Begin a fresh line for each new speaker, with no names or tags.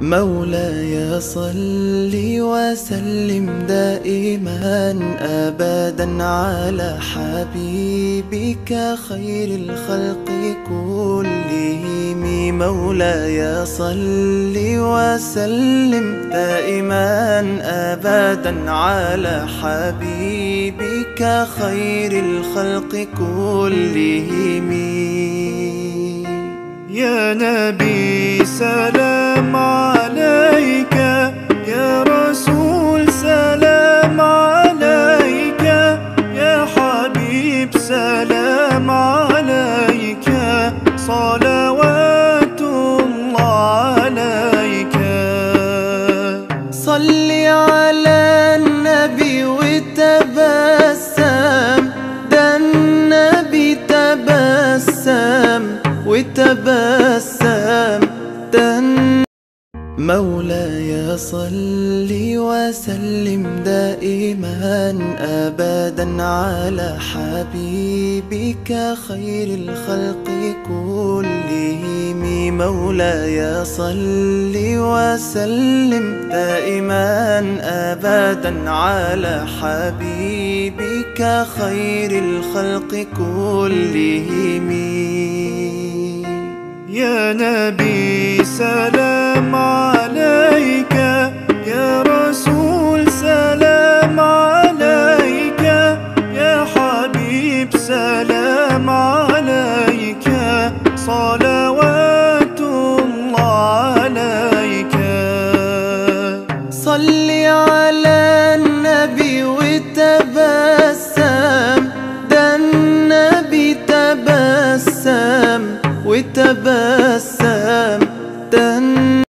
مولاي صل وسلم دائما ابدا على حبيبك خير الخلق كلهم. مولاي صل وسلم دائما ابدا على حبيبك خير الخلق كلهم.
يا نبي سلام حبيب سلام عليك صلوات الله عليك.
صل على النبي وتبسم ده النبي تبسم وتبسم. مولاي صل وسلم دائما ابدا على حبيبك خير الخلق كلهم. مولاي صل وسلم دائما ابدا على حبيبك خير الخلق كلهم.
يا نبي سلام صلوات الله عليك. صل على النبي وتبسم. ده النبي تبسم وتبسم. ده
النبي